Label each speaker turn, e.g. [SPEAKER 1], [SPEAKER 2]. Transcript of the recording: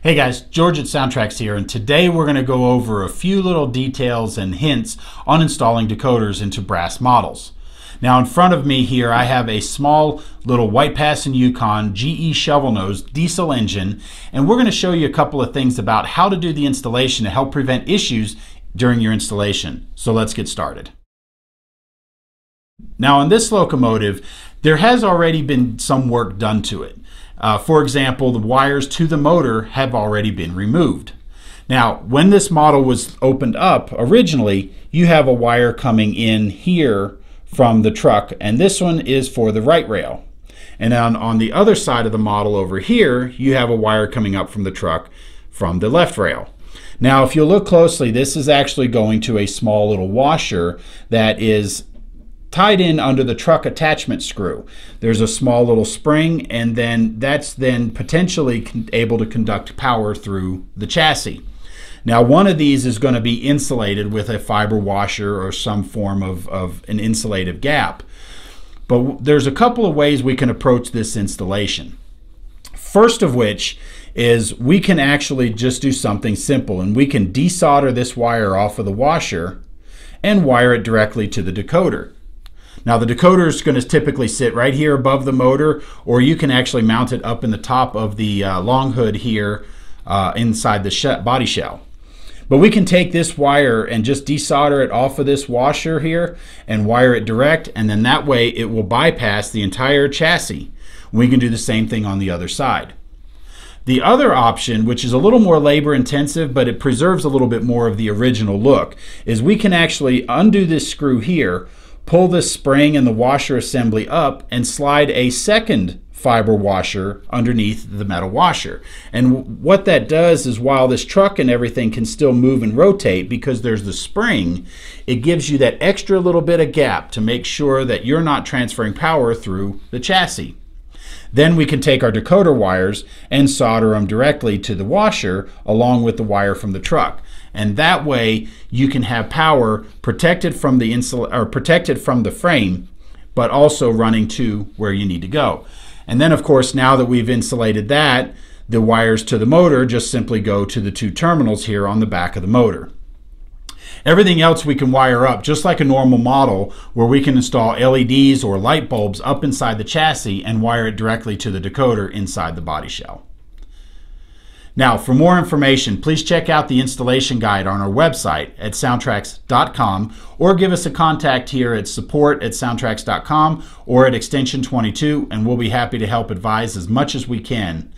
[SPEAKER 1] Hey guys, George at Soundtraxx here, and today we're going to go over a few little details and hints on installing decoders into brass models. Now in front of me here I have a small little White Pass and Yukon GE shovel nose diesel engine, and we're going to show you a couple of things about how to do the installation to help prevent issues during your installation. So let's get started. Now on this locomotive, there has already been some work done to it. Uh, for example, the wires to the motor have already been removed. Now, when this model was opened up originally, you have a wire coming in here from the truck, and this one is for the right rail. And on, on the other side of the model over here, you have a wire coming up from the truck from the left rail. Now, if you look closely, this is actually going to a small little washer that is tied in under the truck attachment screw. There's a small little spring and then that's then potentially able to conduct power through the chassis. Now one of these is going to be insulated with a fiber washer or some form of, of an insulative gap. But there's a couple of ways we can approach this installation. First of which is we can actually just do something simple and we can desolder this wire off of the washer and wire it directly to the decoder. Now the decoder is going to typically sit right here above the motor, or you can actually mount it up in the top of the uh, long hood here uh, inside the body shell. But we can take this wire and just desolder it off of this washer here and wire it direct, and then that way it will bypass the entire chassis. We can do the same thing on the other side. The other option, which is a little more labor intensive, but it preserves a little bit more of the original look, is we can actually undo this screw here, pull this spring and the washer assembly up and slide a second fiber washer underneath the metal washer. And what that does is while this truck and everything can still move and rotate because there's the spring, it gives you that extra little bit of gap to make sure that you're not transferring power through the chassis. Then we can take our decoder wires and solder them directly to the washer along with the wire from the truck. And that way you can have power protected from the insul or protected from the frame, but also running to where you need to go. And then of course, now that we've insulated that, the wires to the motor just simply go to the two terminals here on the back of the motor. Everything else we can wire up just like a normal model where we can install LEDs or light bulbs up inside the chassis and wire it directly to the decoder inside the body shell. Now, for more information, please check out the installation guide on our website at soundtraxx.com or give us a contact here at support at soundtraxx.com or at extension 22 and we'll be happy to help advise as much as we can